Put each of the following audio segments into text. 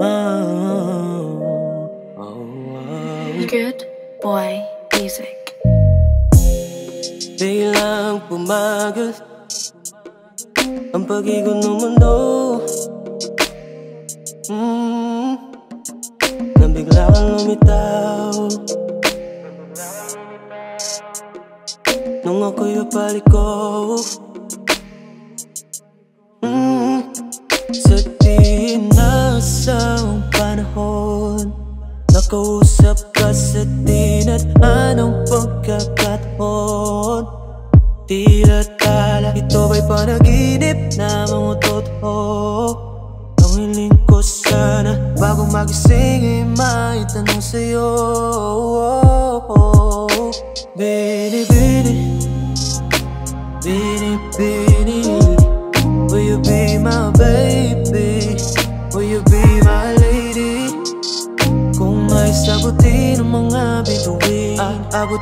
Oh, oh, oh. Good boy music. Biglang pumagas ang pag-igo ng mundo. Hmm. Nang bigla kang lumitaw. Nung ako'y papalik ko. Nakausap ka sa din at anong pagkakataon. Tila tala, ito ba'y panaginip na mga totoo. Ang hiling ko sana, bago magising ay may tanong sa'yo. Bini, bini, bini, bini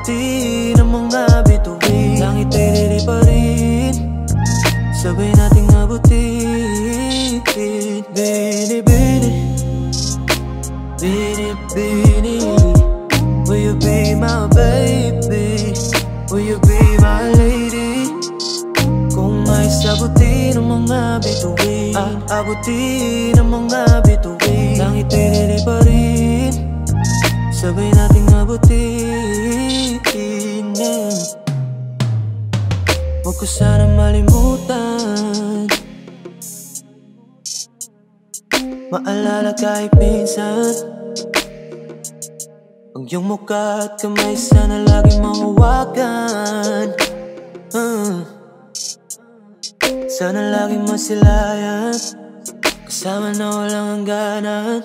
At abutin ng mga bituin. Langit ay lili pa rin. Sabay nating abutin. Bini, bini. Bini, bini. Will you be my baby? Will you be my lady? Kung ay sagutin ng mga bituin. At abutin ng mga bituin. Langit ay lili pa rin. Sabay nating abutin Maalala kahit minsan. Ang iyong mukha at kamay sana lagi mahawakan uh. Sana lagi masilayan. Kasama na walang hangganan.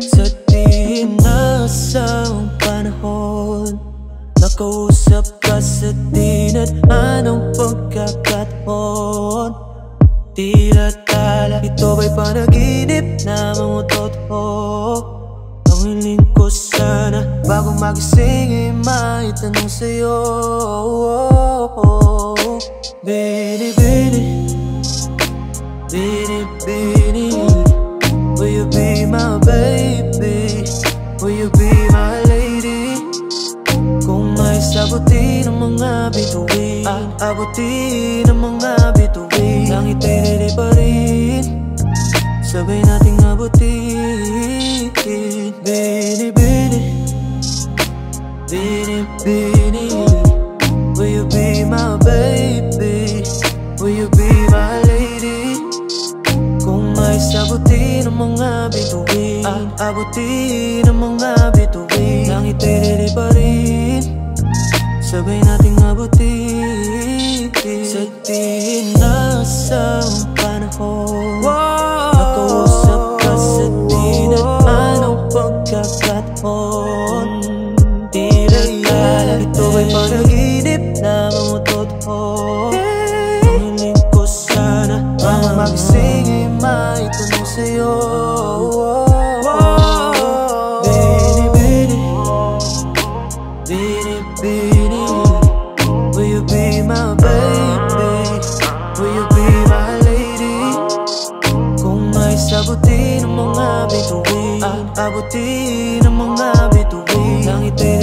Sa di nasang panahon. Nakausap ka sa din at anong pagkakataon? Tila tala, ito ba'y panaginip magising ay may tanong sa'yo. Bini, bini, bini, bini Will you be my baby? Will you be my lady? Kung ay sagutin ng mga bituin At abutin ng mga bituin. Langit ay lili pa rin ngiti ng mga bituin Ang itiriri pa rin Sabay nating abutin. Sa tinas ang panahon. Abutin ang mga bituin. Nang ito'y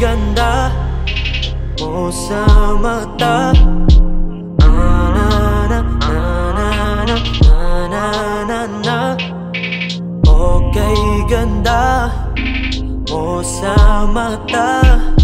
ganda mo sa mata. Okay ganda mo sa mata.